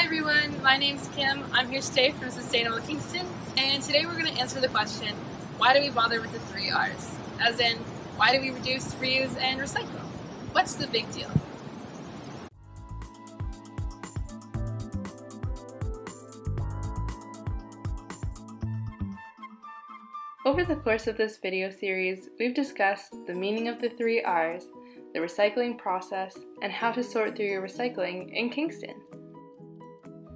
Hi everyone, my name's Kim. I'm here today from Sustainable Kingston, and today we're going to answer the question why do we bother with the three R's? As in, why do we reduce, reuse, and recycle? What's the big deal? Over the course of this video series, we've discussed the meaning of the three R's, the recycling process, and how to sort through your recycling in Kingston.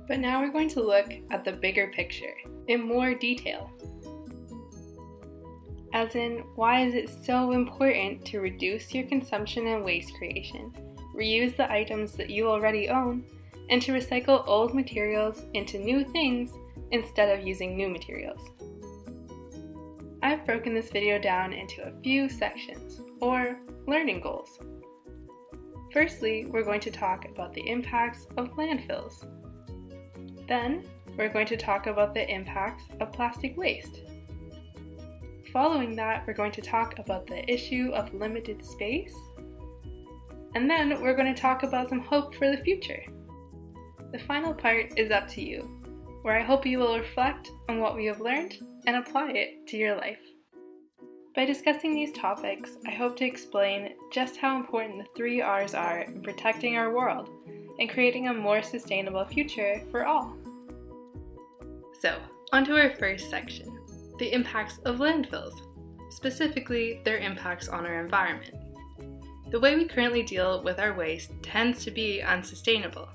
But now we're going to look at the bigger picture in more detail. As in, why is it so important to reduce your consumption and waste creation, reuse the items that you already own, and to recycle old materials into new things instead of using new materials? I've broken this video down into a few sections, or learning goals. Firstly, we're going to talk about the impacts of landfills. Then, we're going to talk about the impacts of plastic waste. Following that, we're going to talk about the issue of limited space. And then we're going to talk about some hope for the future. The final part is up to you, where I hope you will reflect on what we have learned and apply it to your life. By discussing these topics, I hope to explain just how important the three R's are in protecting our world and creating a more sustainable future for all. So, onto our first section the impacts of landfills, specifically their impacts on our environment. The way we currently deal with our waste tends to be unsustainable.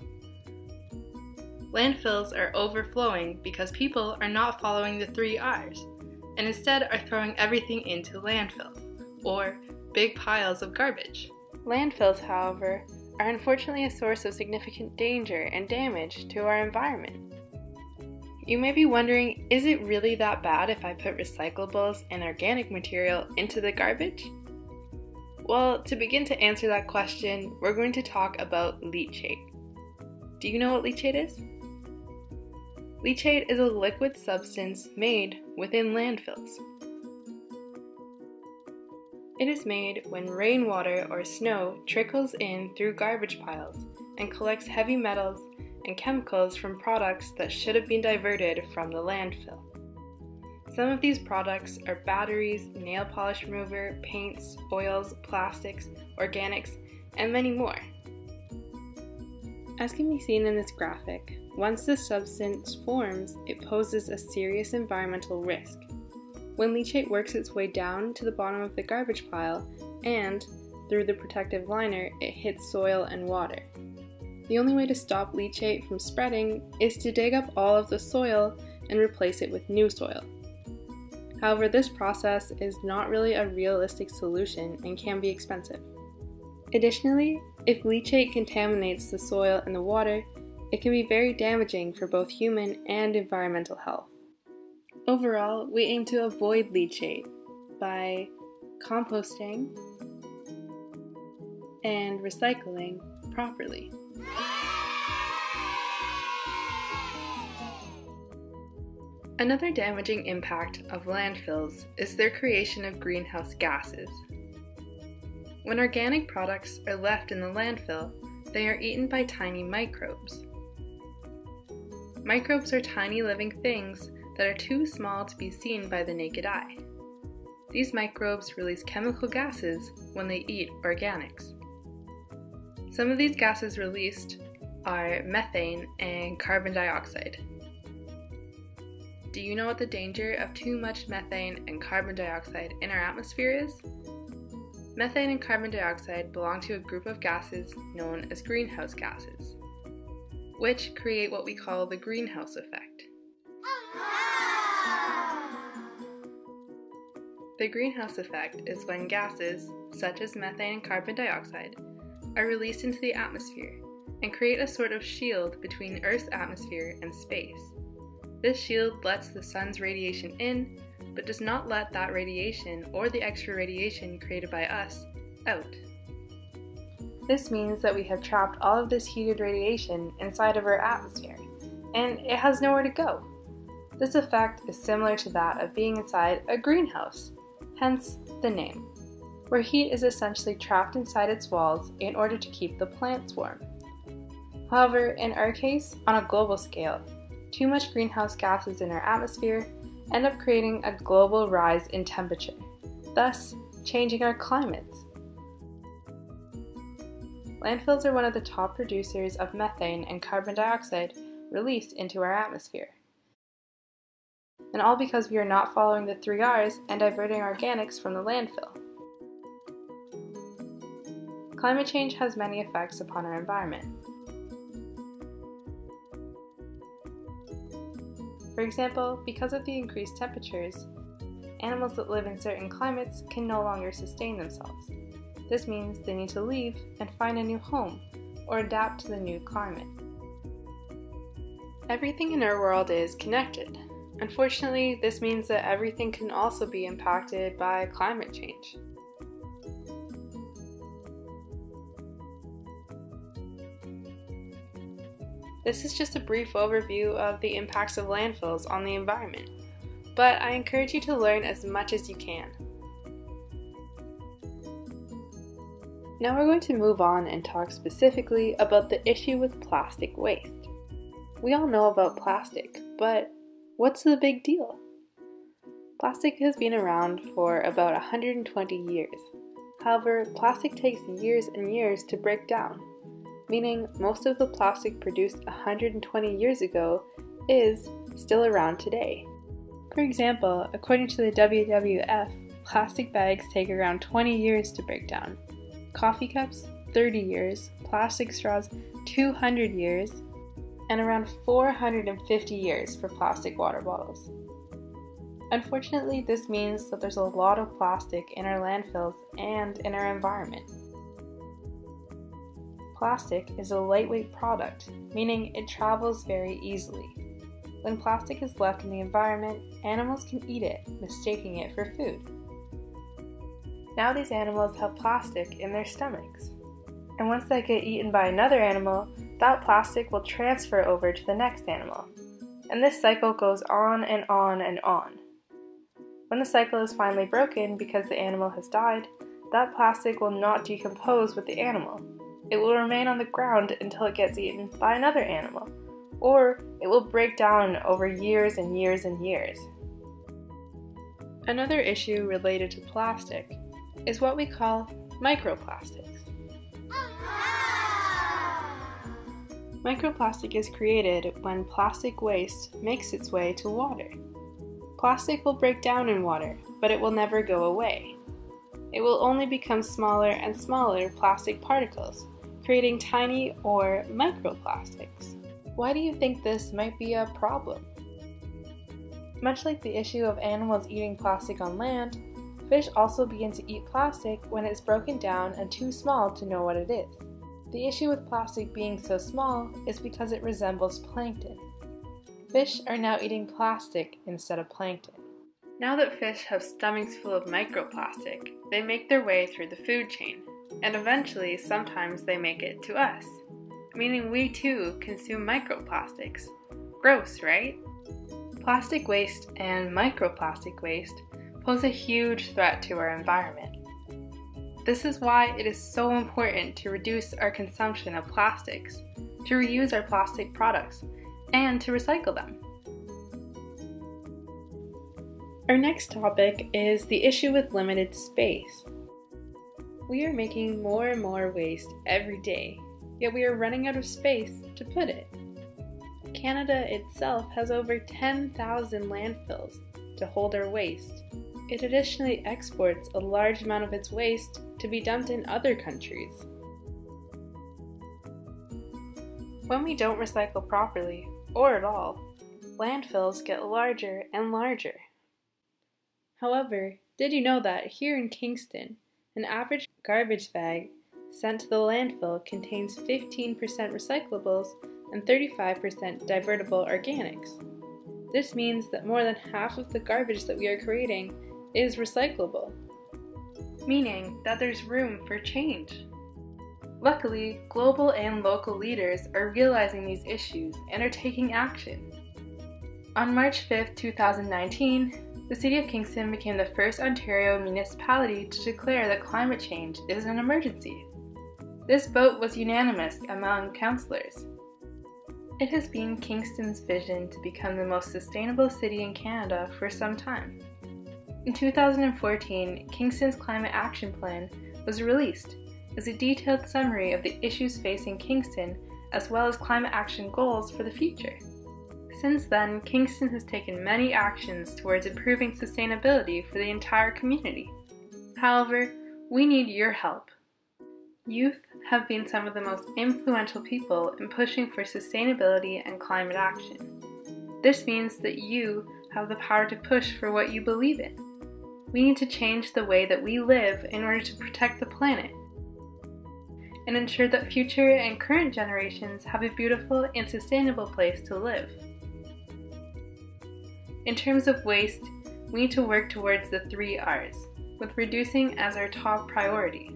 Landfills are overflowing because people are not following the three R's and instead are throwing everything into landfill, or big piles of garbage. Landfills, however, are unfortunately a source of significant danger and damage to our environment. You may be wondering is it really that bad if I put recyclables and organic material into the garbage? Well, to begin to answer that question, we're going to talk about leachate. Do you know what leachate is? Leachate is a liquid substance made within landfills. It is made when rainwater or snow trickles in through garbage piles and collects heavy metals and chemicals from products that should have been diverted from the landfill. Some of these products are batteries, nail polish remover, paints, oils, plastics, organics, and many more. As can be seen in this graphic, once the substance forms, it poses a serious environmental risk when leachate works its way down to the bottom of the garbage pile and, through the protective liner, it hits soil and water. The only way to stop leachate from spreading is to dig up all of the soil and replace it with new soil. However, this process is not really a realistic solution and can be expensive. Additionally, if leachate contaminates the soil and the water, it can be very damaging for both human and environmental health. Overall, we aim to avoid leachate by composting and recycling properly. Another damaging impact of landfills is their creation of greenhouse gases. When organic products are left in the landfill, they are eaten by tiny microbes. Microbes are tiny living things that are too small to be seen by the naked eye. These microbes release chemical gases when they eat organics. Some of these gases released are methane and carbon dioxide. Do you know what the danger of too much methane and carbon dioxide in our atmosphere is? Methane and carbon dioxide belong to a group of gases known as greenhouse gases, which create what we call the greenhouse effect. The greenhouse effect is when gases, such as methane and carbon dioxide, are released into the atmosphere and create a sort of shield between Earth's atmosphere and space. This shield lets the sun's radiation in, but does not let that radiation or the extra radiation created by us out. This means that we have trapped all of this heated radiation inside of our atmosphere, and it has nowhere to go. This effect is similar to that of being inside a greenhouse hence the name, where heat is essentially trapped inside its walls in order to keep the plants warm. However, in our case, on a global scale, too much greenhouse gases in our atmosphere end up creating a global rise in temperature, thus changing our climates. Landfills are one of the top producers of methane and carbon dioxide released into our atmosphere. And all because we are not following the three R's and diverting organics from the landfill. Climate change has many effects upon our environment. For example, because of the increased temperatures, animals that live in certain climates can no longer sustain themselves. This means they need to leave and find a new home or adapt to the new climate. Everything in our world is connected. Unfortunately, this means that everything can also be impacted by climate change. This is just a brief overview of the impacts of landfills on the environment, but I encourage you to learn as much as you can. Now we're going to move on and talk specifically about the issue with plastic waste. We all know about plastic, but what's the big deal? Plastic has been around for about 120 years. However, plastic takes years and years to break down, meaning most of the plastic produced 120 years ago is still around today. For example, according to the WWF, plastic bags take around 20 years to break down, coffee cups 30 years, plastic straws 200 years, and around 450 years for plastic water bottles. Unfortunately, this means that there's a lot of plastic in our landfills and in our environment. Plastic is a lightweight product, meaning it travels very easily. When plastic is left in the environment, animals can eat it, mistaking it for food. Now these animals have plastic in their stomachs. And once they get eaten by another animal, that plastic will transfer over to the next animal. And this cycle goes on and on and on. When the cycle is finally broken because the animal has died, that plastic will not decompose with the animal. It will remain on the ground until it gets eaten by another animal, or it will break down over years and years and years. Another issue related to plastic is what we call microplastics. Microplastic is created when plastic waste makes its way to water. Plastic will break down in water, but it will never go away. It will only become smaller and smaller plastic particles, creating tiny or microplastics. Why do you think this might be a problem? Much like the issue of animals eating plastic on land, Fish also begin to eat plastic when it's broken down and too small to know what it is. The issue with plastic being so small is because it resembles plankton. Fish are now eating plastic instead of plankton. Now that fish have stomachs full of microplastic, they make their way through the food chain, and eventually sometimes they make it to us, meaning we too consume microplastics. Gross, right? Plastic waste and microplastic waste pose a huge threat to our environment. This is why it is so important to reduce our consumption of plastics, to reuse our plastic products, and to recycle them. Our next topic is the issue with limited space. We are making more and more waste every day, yet we are running out of space to put it. Canada itself has over 10,000 landfills to hold our waste, it additionally exports a large amount of its waste to be dumped in other countries. When we don't recycle properly, or at all, landfills get larger and larger. However, did you know that here in Kingston, an average garbage bag sent to the landfill contains 15% recyclables and 35% divertible organics? This means that more than half of the garbage that we are creating is recyclable, meaning that there's room for change. Luckily, global and local leaders are realizing these issues and are taking action. On March 5, 2019, the City of Kingston became the first Ontario municipality to declare that climate change is an emergency. This vote was unanimous among councillors, It has been Kingston's vision to become the most sustainable city in Canada for some time. In 2014, Kingston's Climate Action Plan was released as a detailed summary of the issues facing Kingston as well as climate action goals for the future. Since then, Kingston has taken many actions towards improving sustainability for the entire community. However, we need your help. Youth have been some of the most influential people in pushing for sustainability and climate action. This means that you have the power to push for what you believe in. We need to change the way that we live in order to protect the planet and ensure that future and current generations have a beautiful and sustainable place to live. In terms of waste, we need to work towards the three R's, with reducing as our top priority.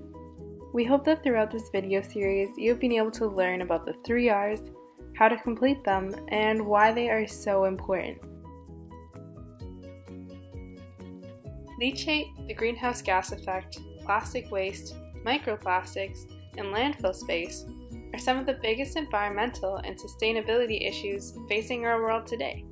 We hope that throughout this video series, you've been able to learn about the three R's, how to complete them, and why they are so important. Leachate, the greenhouse gas effect, plastic waste, microplastics, and landfill space are some of the biggest environmental and sustainability issues facing our world today.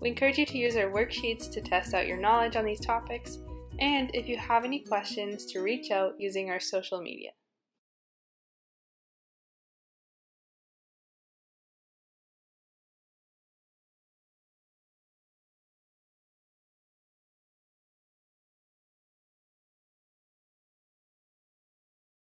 We encourage you to use our worksheets to test out your knowledge on these topics, and if you have any questions, to reach out using our social media.